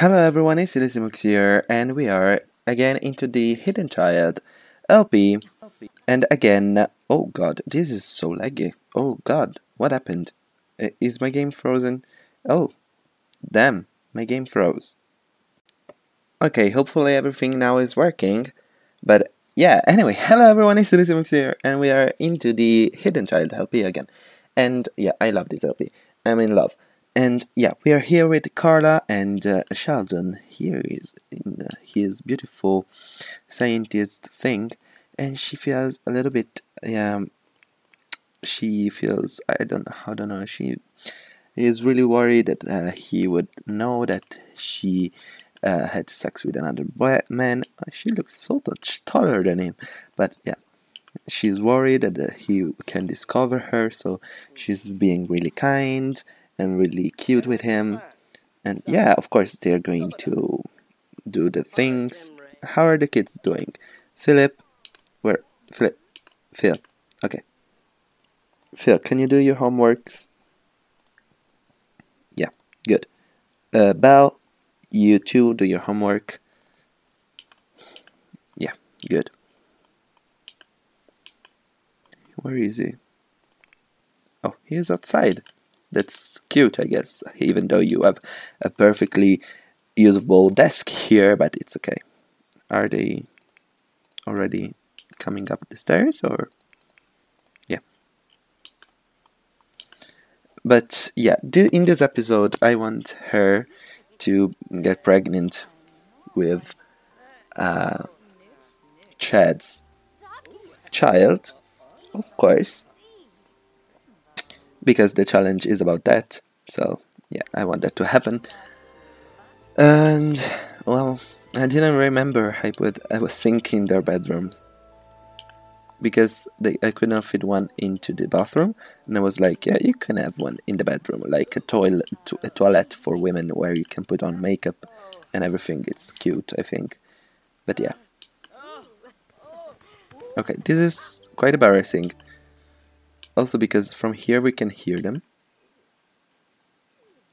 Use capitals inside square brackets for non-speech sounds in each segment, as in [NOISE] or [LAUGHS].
Hello everyone, it's Silly Simmuz here, and we are again into the Hidden Child LP. And again, oh god, this is so laggy. Oh god, what happened? Is my game frozen? Oh, damn, my game froze. Okay, hopefully everything now is working. But yeah, anyway, [LAUGHS] hello everyone, it's Silly Simmuz here, and we are into the Hidden Child LP again. And yeah, I love this LP. I'm in love. And yeah, we are here with Carla and uh, Sheldon. Here is in uh, his beautiful scientist thing, and she feels a little bit. Um, she feels I don't know. I don't know. She is really worried that uh, he would know that she uh, had sex with another boy, man. She looks so much taller than him, but yeah. She's worried that uh, he can discover her, so she's being really kind and really cute with him. And yeah, of course, they're going to do the things. How are the kids doing? Philip, where? Philip, Phil. Okay. Phil, can you do your homeworks? Yeah, good. Uh, Belle, you too do your homework. Yeah, good. Where is he? Oh, he is outside. That's cute, I guess, even though you have a perfectly usable desk here, but it's okay. Are they already coming up the stairs or? Yeah. But yeah, in this episode, I want her to get pregnant with uh, Chad's child, of course because the challenge is about that. So yeah, I want that to happen. And well, I didn't remember I would I was thinking their bedrooms because they, I could not fit one into the bathroom, and I was like, yeah, you can have one in the bedroom, like a toilet, a toilet for women where you can put on makeup and everything. It's cute, I think. But yeah. Okay, this is quite embarrassing. Also because from here we can hear them.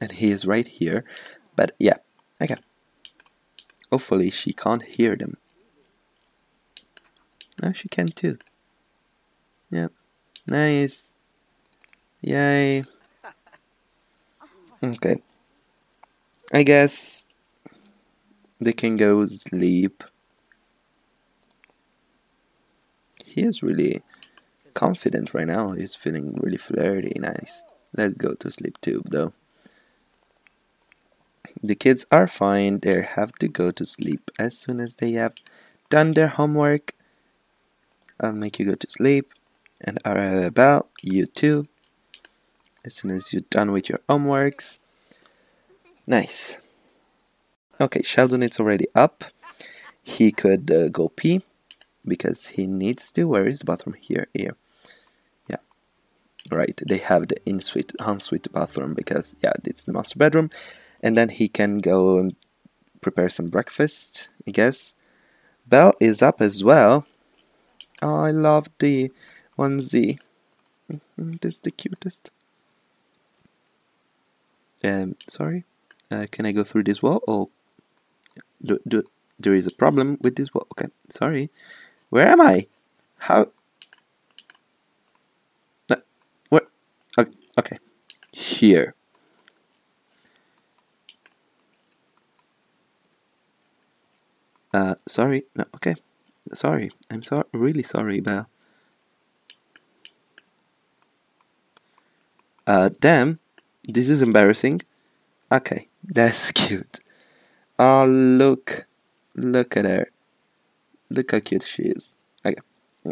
And he is right here. But yeah, okay. Hopefully she can't hear them. No, she can too. Yep. Nice. Yay. [LAUGHS] Okay. I guess they can go sleep. He is really confident right now. He's feeling really flirty, nice. Let's go to sleep tube though. The kids are fine. They have to go to sleep as soon as they have done their homework. I'll make you go to sleep. And Arabelle, you too. As soon as you're done with your homeworks. Nice. Okay, Sheldon is already up. He could uh, go pee because he needs to. Where is the bathroom? Here, here. Yeah, right. They have the in-suite, ensuite bathroom because yeah, it's the master bedroom, and then he can go and prepare some breakfast. I guess. Belle is up as well. Oh, I love the onesie. Mhm, This is the cutest. Um, sorry. Uh, can I go through this wall? Oh, do, do, there is a problem with this wall. Okay, sorry. Where am I? How? Okay, okay. Here. Uh, sorry. No, okay. Sorry. I'm sorry. Really sorry, Belle. Uh, damn. This is embarrassing. Okay, that's [LAUGHS] cute. Oh, look. Look at her. Look how cute she is. Okay,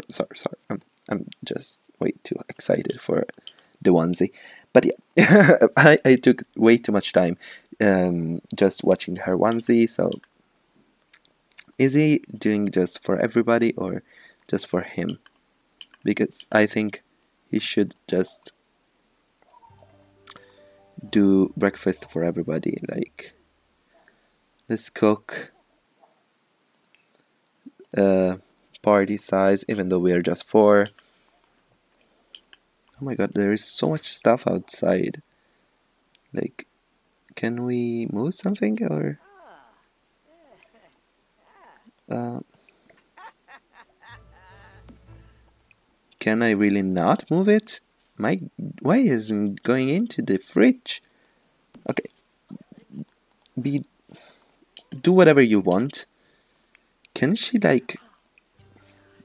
sorry, sorry. I'm, I'm just way too excited for the onesie. But yeah, [LAUGHS] I, I took way too much time um, just watching her onesie. So, is he doing just for everybody or just for him? Because I think he should just do breakfast for everybody. Like, let's cook uh, party size, even though we are just four. Oh my god, there is so much stuff outside. Like, can we move something or? Uh, can I really not move it? My why isn't going into the fridge? Okay, be do whatever you want. Can she like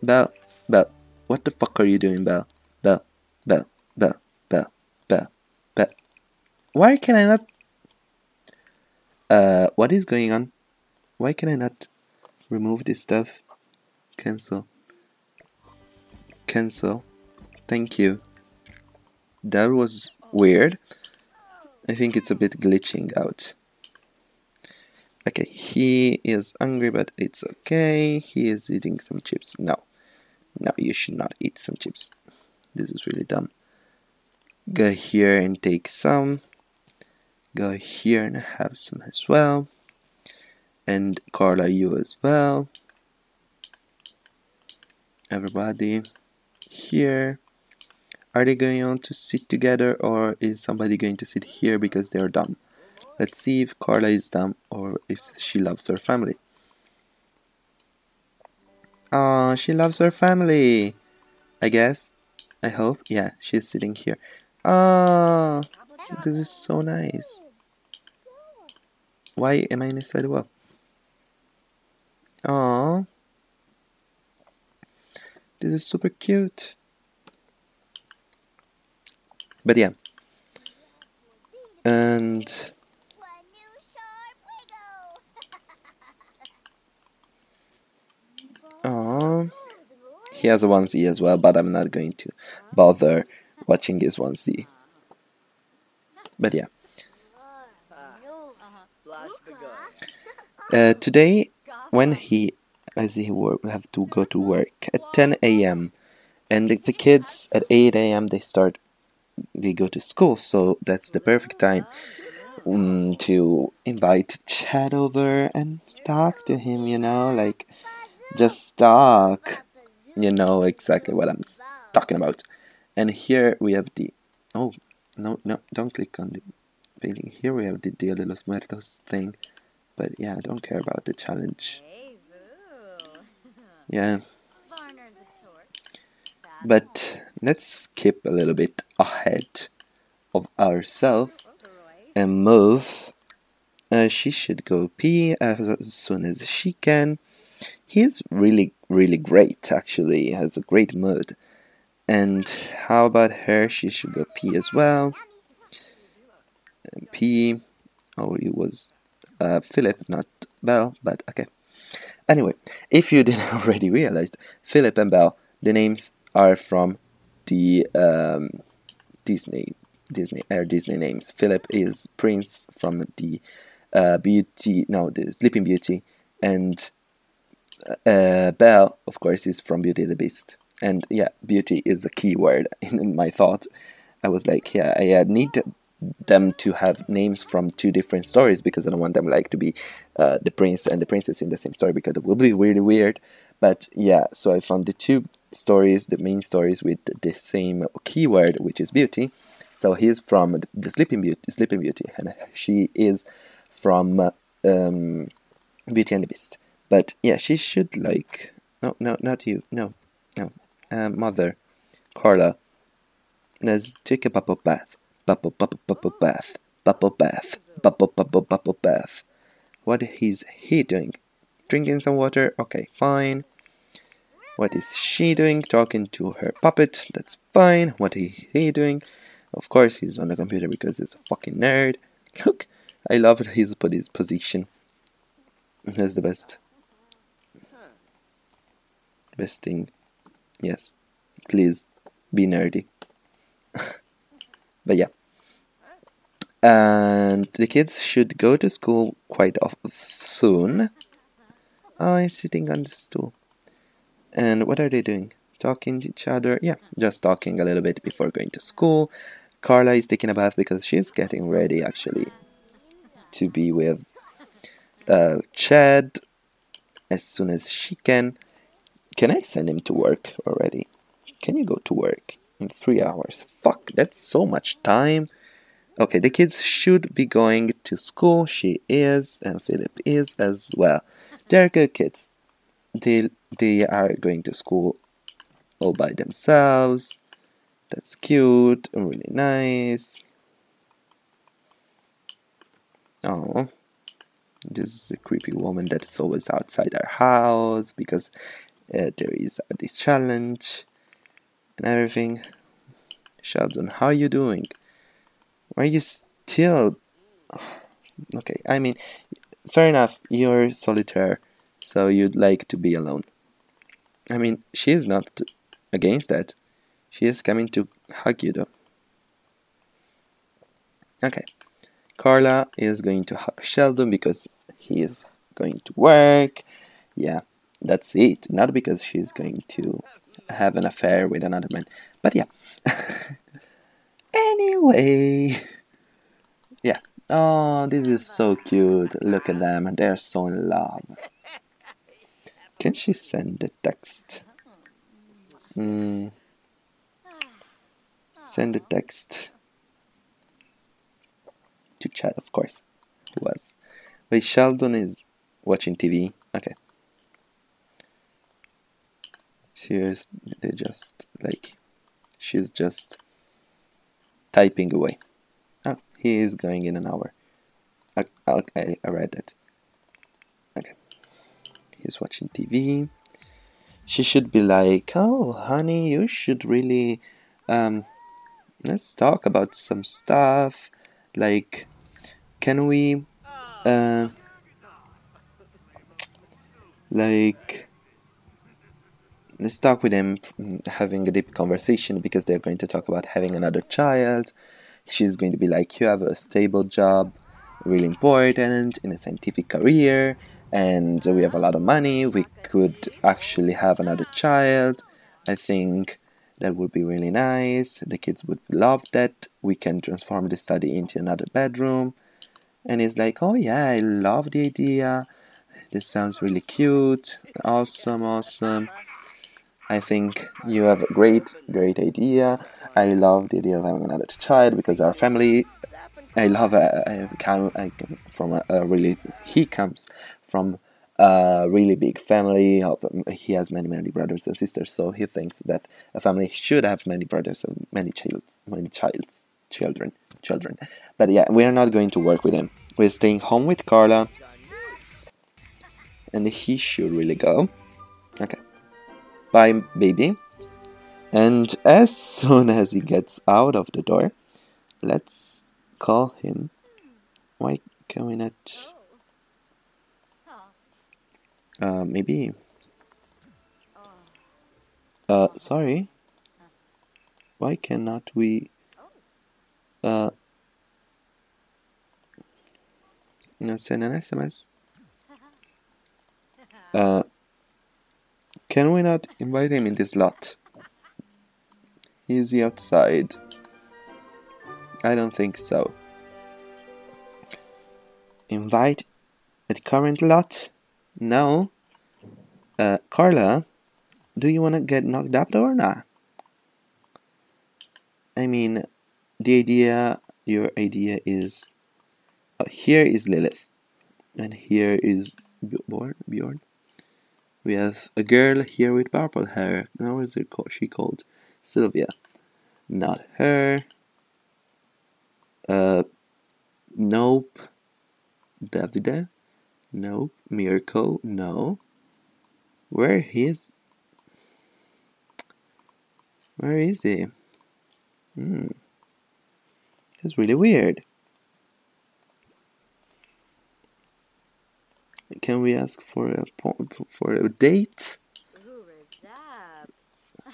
Belle Belle what the fuck are you doing Belle Belle Belle Belle Belle Belle Belle Why can I not uh what is going on? Why can I not remove this stuff? Cancel. Cancel. Thank you. That was weird. I think it's a bit glitching out. Okay, he is hungry, but it's okay. He is eating some chips. No, no, you should not eat some chips. This is really dumb. Go here and take some. Go here and have some as well. And Carla, you as well. Everybody here. Are they going on to sit together or is somebody going to sit here because they're dumb? Let's see if Carla is dumb or if she loves her family. Oh, she loves her family. I guess. I hope. Yeah, she's sitting here. Oh, this is so nice. Why am I in a sidewalk? Oh, this is super cute. But yeah. And Oh, he has a onesie as well, but I'm not going to bother watching his onesie. But yeah. Uh, today, when he, as he will have to go to work at 10 a.m. and the, the kids at 8 a.m. they start, they go to school, so that's the perfect time um, to invite Chad over and talk to him. You know, like just talk. You know exactly what I'm talking about. And here we have the oh no no don't click on the painting. Here we have the Dia de los Muertos thing. But yeah, I don't care about the challenge. Yeah. But let's skip a little bit ahead of ourselves and move. Uh, she should go pee as soon as she can. He's really, really great, actually. He has a great mood. And how about her? She should go pee as well. Pee. Oh, it was uh, Philip, not Belle, but okay. Anyway, if you [LAUGHS] didn't already realize, Philip and Belle, the names are from the um, Disney Disney Air Disney names. Philip is Prince from the uh, Beauty, no, the Sleeping Beauty, and uh, Belle, of course, is from Beauty and the Beast. And yeah, beauty is a key word [LAUGHS] in my thought. I was like, yeah, I need them to have names from two different stories because I don't want them like to be uh, the prince and the princess in the same story because it will be really weird. But yeah, so I found the two stories, the main stories with the same keyword, which is beauty. So he's from the Sleeping Beauty, Sleeping Beauty, and she is from um, Beauty and the Beast. But yeah, she should like no no not you no no uh, mother Carla. Let's take a bubble bath. Bubble bubble bubble bath. Bubble bath. Bubble bubble bubble bath. What is he doing? Drinking some water? Okay, fine. What is she doing? Talking to her puppet? That's fine. What is he doing? Of course, he's on the computer because he's a fucking nerd. [LAUGHS] Look, I love his his position. That's the best thing. Yes, please be nerdy. [LAUGHS] but yeah. And the kids should go to school quite soon. Oh, he's sitting on the stool. And what are they doing? Talking to each other? Yeah, just talking a little bit before going to school. Carla is taking a bath because she's getting ready actually to be with uh, Chad as soon as she can. Can I send him to work already? Can you go to work in three hours? Fuck, that's so much time. Okay, the kids should be going to school. She is, and Philip is as well. They're good kids. they they are going to school all by themselves. That's cute, and really nice. Oh, this is a creepy woman that's always outside our house because uh, there is this challenge and everything. Sheldon, how are you doing? Are you still? Okay, I mean, fair enough. You're solitaire, so you'd like to be alone. I mean, she is not against that. She is coming to hug you, though. Okay, Carla is going to hug Sheldon because he is going to work. Yeah, that's it. Not because she's going to have an affair with another man. But yeah. [LAUGHS] anyway. Yeah. Oh, this is so cute. Look at them. They're so in love. Can she send a text? Mm. Send a text to Chad, of course. Who was? Wait, Sheldon is watching TV. Okay. She's they just like she's just typing away. Oh, he is going in an hour. Okay, I read it. Okay. He's watching TV. She should be like, oh, honey, you should really, um, let's talk about some stuff. Like, can we, uh, like, let's talk with him having a deep conversation because they're going to talk about having another child. She's going to be like you have a stable job really important in a scientific career and we have a lot of money. We could actually have another child. I think that would be really nice. The kids would love that. We can transform the study into another bedroom. And he's like oh yeah i love the idea. This sounds really cute. Awesome awesome I think you have a great, great idea. I love the idea of having another child because our family. I love. Uh, I come from a, a really. He comes from a really big family. He has many, many brothers and sisters, so he thinks that a family should have many brothers and many childs, many childs, children, children. But yeah, we are not going to work with him. We're staying home with Carla, and he should really go. Okay. Bye, baby. And as [LAUGHS] soon as he gets out of the door, let's call him. Why can we not? Uh, maybe. Uh, sorry. Why cannot we? Uh, send an SMS. Uh, can we not invite him in this lot? Is he outside? I don't think so. Invite at current lot? No. Uh, Carla, do you want to get knocked up or not? I mean, the idea, your idea is, uh, here is Lilith, and here is Bjorn. Bjorn. We have a girl here with purple hair. Now is it called? She called Sylvia. Not her. Uh, nope. Davide? Nope. Mirko? No. Where is? Where is he? Hmm. That's really weird. Can we ask for a for a date? A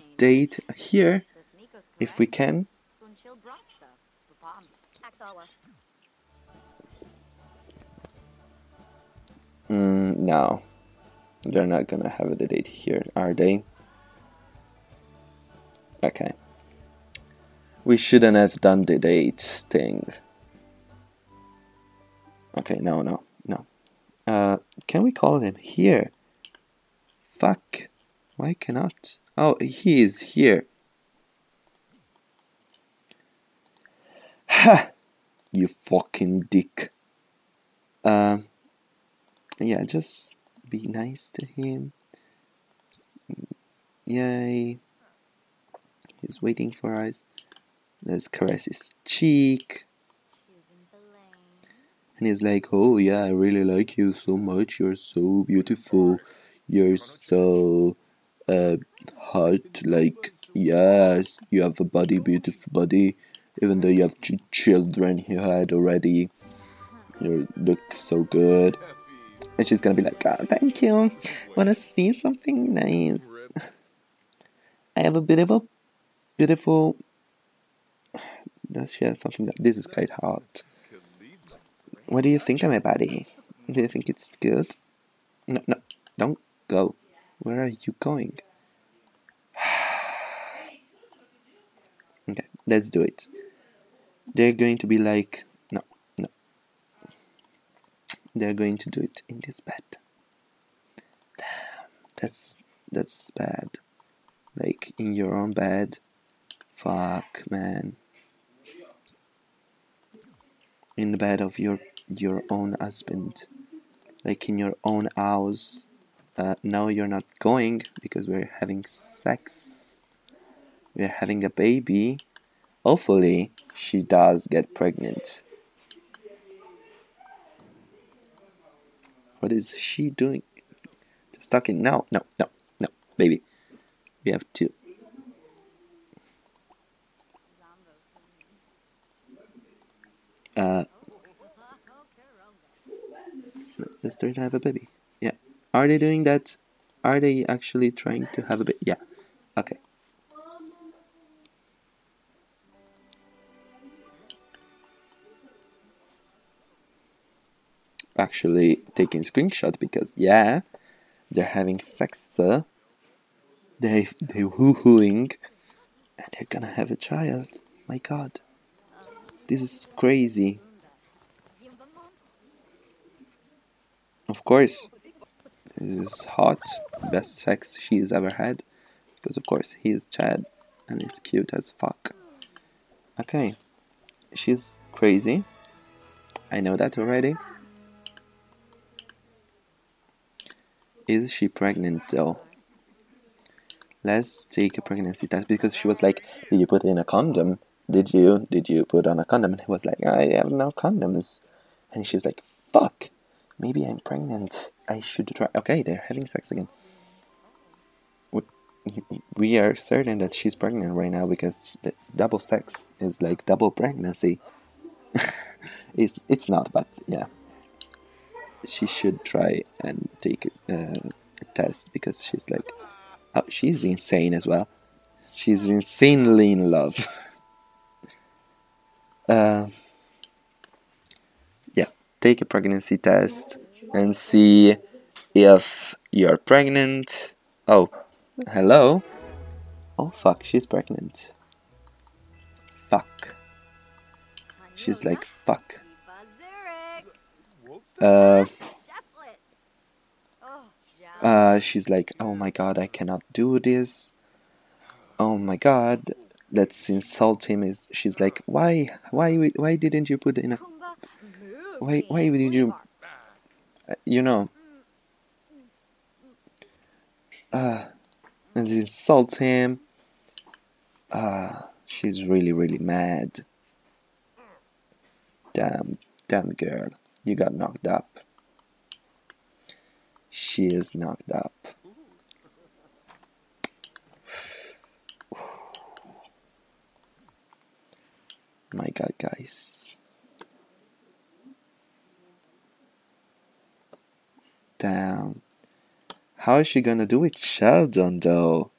[LAUGHS] date here, if we can. Mm, no, they're not gonna have a date here, are they? Okay. We shouldn't have done the date thing. Okay, no, no, no. Uh, can we call him here? Fuck. Why cannot? Oh, he is here. Ha! You fucking dick. Uh, yeah, just be nice to him. Yay. He's waiting for us. Let's caress his cheek. And he's like, Oh, yeah, I really like you so much. You're so beautiful. You're so uh, hot. Like, yes, you have a body, beautiful body. Even though you have two children you had already. You look so good. And she's gonna be like, oh, thank you. Wanna see something nice? [LAUGHS] I have a beautiful, beautiful. Does [SIGHS] she have something that this is quite hot? What do you think of my body? Do you think it's good? No, no, don't go. Where are you going? [SIGHS] okay, let's do it. They're going to be like, no, no. They're going to do it in this bed. Damn, that's that's bad. Like in your own bed. Fuck, man. In the bed of your your own husband, like in your own house. Uh, now you're not going because we're having sex. We're having a baby. Hopefully, she does get pregnant. What is she doing? Just talking. No, no, no, no, baby. We have two. Uh, let's try to have a baby. Yeah. Are they doing that? Are they actually trying to have a baby? Yeah. Okay. Actually taking screenshot because yeah, they're having sex. They they hoo-hooing, and they're gonna have a child. My God, this is crazy. Of course, this is hot, best sex she's ever had, because of course he is Chad and he's cute as fuck. Okay, she's crazy. I know that already. Is she pregnant though? Let's take a pregnancy test because she was like, Did you put in a condom? Did you? Did you put on a condom? And he was like, I have no condoms. And she's like, Fuck, maybe I'm pregnant. I should try. Okay, they're having sex again. We are certain that she's pregnant right now because double sex is like double pregnancy. [LAUGHS] it's, it's not, but yeah she should try and take uh, a test because she's like, oh, she's insane as well. She's insanely in love. [LAUGHS] uh, take a pregnancy test and see if you're pregnant. Oh, hello. Oh fuck, she's pregnant. Fuck. She's like, fuck. Uh, uh, she's like, oh my god, I cannot do this. Oh my god, let's insult him. Is she's like, why, why, why didn't you put in a, why, why did you, you know, uh, and insult him. Uh, she's really, really mad. Damn, damn girl. You got knocked up. She is knocked up. My god, guys. Damn. How is she gonna do with Sheldon, though?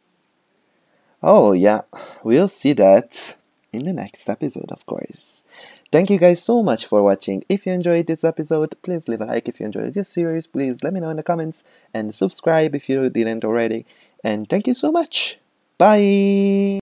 Oh, yeah, we'll see that in the next episode, of course. Thank you guys so much for watching. If you enjoyed this episode, please leave a like. If you enjoyed this series, please let me know in the comments and subscribe if you didn't already. And thank you so much. Bye.